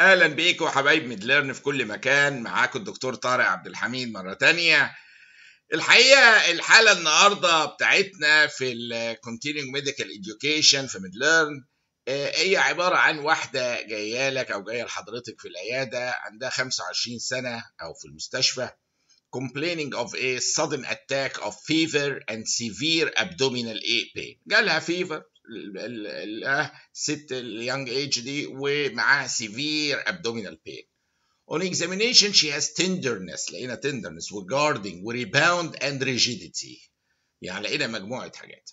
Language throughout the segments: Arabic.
أهلا بيكم حبايب ميدليرن في كل مكان. معاكم الدكتور طارق عبد الحميد مرة تانية. الحقيقة الحالة النهارده بتاعتنا في ال continuous medical education في ميدليرن هي عبارة عن واحدة جاية لك أو جاية لحضرتك في العيادة عندها 25 سنة أو في المستشفى complaining of a sudden attack of fever and severe abdominal pain. جالها fever الست اليونج ايج دي ومعاها severe abdominal pain on examination she has tenderness لقينا tenderness وguarding ورebound and rigidity يعني لقينا مجموعة حاجات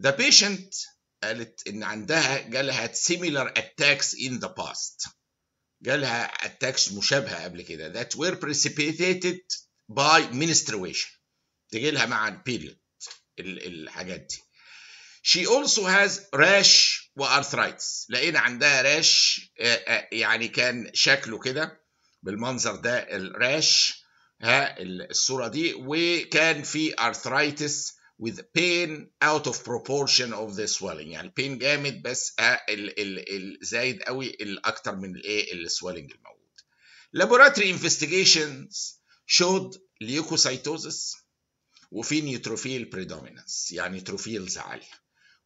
the patient قالت ان عندها جالها similar attacks in the past جالها attacks مشابهة قبل كده that were precipitated by menstruation تجي لها مع period الحاجات دي she also has rash و arthritis لقينا عندها rash يعني كان شكله كده بالمنظر ده ال rash ها الصورة دي. وكان في arthritis with pain out of proportion of the swelling. يعني pain جامد بس زايد قوي الاكتر من الايه ال swelling الموجود. Laboratory investigations showed leukocytosis وفي neutrophil predominance يعني neutrophils عاليه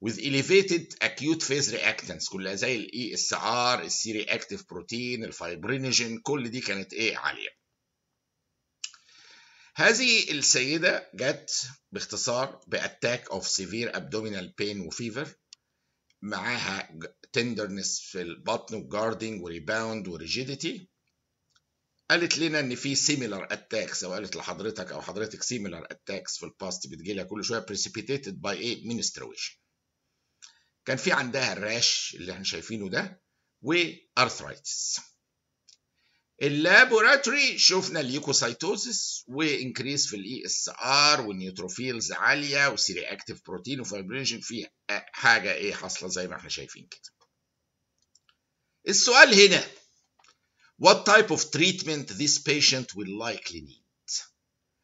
with elevated acute phase reactants. كلها زي ال ESR ال C-reactive protein ال fibrinogen كل دي كانت إيه؟ عالية. هذه السيدة جت باختصار ب attack of severe abdominal pain و fever معاها tenderness في البطن و guarding و rebound و rigidity قالت لنا إن في similar attacks أو قالت لحضرتك أو حضرتك similar attacks في ال past بتجيلها كل شوية precipitated by إيه menstruation. كان في عندها ال rash اللي إحنا شايفينه ده و arthritis ال laboratory شفنا ال leukocytosis و increase في ال ESR وال neutrophils عالية و C-reactive protein و fibrinogen في حاجة إيه حاصلة زي ما إحنا شايفين كده. السؤال هنا what type of treatment this patient will likely need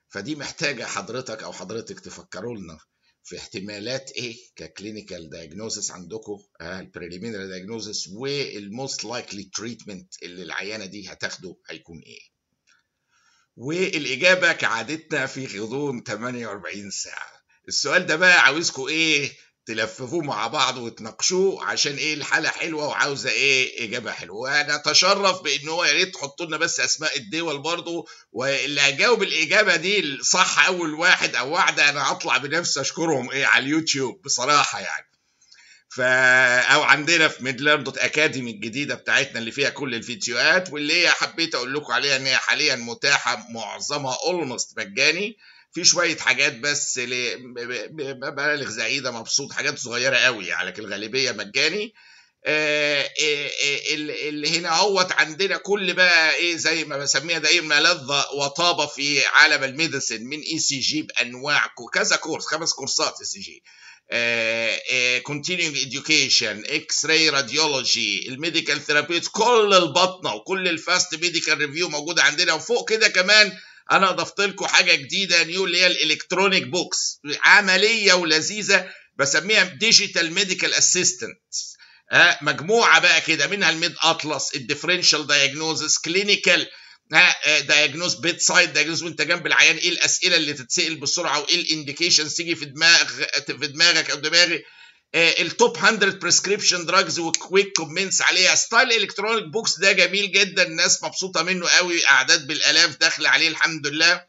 فدي محتاجة حضرتك أو حضرتك تفكروا لنا. في احتمالات إيه ك clinical diagnosis عندكم ال preliminary diagnosis وال most likely treatment اللي العيانة دي هتاخده هيكون إيه والإجابة كعادتنا في غضون 48 ساعة. السؤال ده بقى عاوزكم إيه؟ تلففوه مع بعض وتناقشوه عشان إيه الحالة حلوة وعاوزة إيه إجابة حلوة. وأنا أتشرف بإن هو يا ريت تحطوا لنا بس أسماء الدول برضو. واللي هيجاوب الإجابة دي صح أول واحد أو واحدة أنا هطلع بنفسي أشكرهم إيه على اليوتيوب بصراحة يعني. فا أو عندنا في Medlearn dot academy الجديدة بتاعتنا اللي فيها كل الفيديوهات واللي هي حبيت أقول لكم عليها إن هي حاليا متاحة معظمها almost مجاني. في شوية حاجات بس ببالغ زعيدة مبسوط حاجات صغيرة قوي يعني لكن الغالبية مجاني. آه اللي هنا أهوت عندنا كل بقى إيه زي ما بسميها ده إيه ملذه وطابة في عالم الميديسن من اي سي جي بأنواع كذا كورس خمس كورسات اي سي جي continuing education إكس راي راديولوجي الميديكال ثيرابيوت كل البطنة وكل الفاست ميديكال ريفيو موجودة عندنا وفوق كده كمان أنا اضفت لكم حاجة جديدة new اللي هي ال electronic books عملية ولذيذة بسميها digital medical assistant مجموعة بقى كده منها ال med atlas ال differential diagnosis clinical diagnosis bedside diagnosis وانت جنب العيان إيه الأسئلة اللي تتسأل بسرعة وايه ال indications تيجي في دماغ في دماغك أو دماغي؟ ال top 100 prescription drugs و quick comments عليها. style electronic books ده جميل جدا. الناس مبسوطة منه قوي. أعداد بالألاف داخله عليه الحمد لله.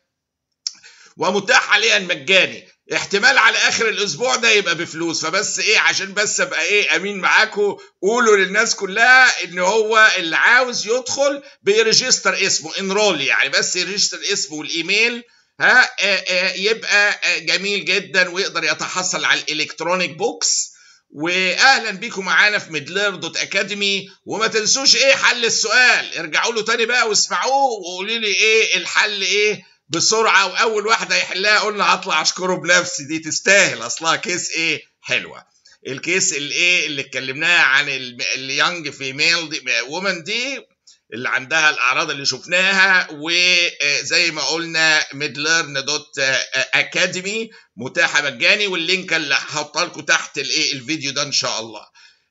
ومتاح حاليا مجاني احتمال على آخر الأسبوع ده يبقى بفلوس. فبس إيه عشان بس أبقى إيه أمين معاكم. قولوا للناس كلها إن هو اللي عاوز يدخل بي register اسمه. enroll يعني بس ي register اسمه والإيميل. ها يبقى جميل جدا ويقدر يتحصل على ال electronic books. واهلا بيكم معانا في Medlearn dot academy. وما تنسوش إيه حل السؤال. ارجعوا له تاني بقى واسمعوه وقولوا لي إيه الحل إيه بسرعة. وأول واحدة يحلها قلنا هطلع أشكره بنفسي. دي تستاهل. أصلها case إيه حلوة. ال case الإيه اللي اتكلمناها عن ال young female دي woman دي اللي عندها الأعراض اللي شفناها وزي ما قلنا Medlearn dot academy متاحة مجاني وال link اللي هحطها لكم تحت الإيه الفيديو ده إن شاء الله.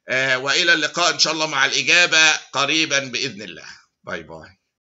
آه وإلى اللقاء إن شاء الله مع الإجابة قريبا بإذن الله. باي باي.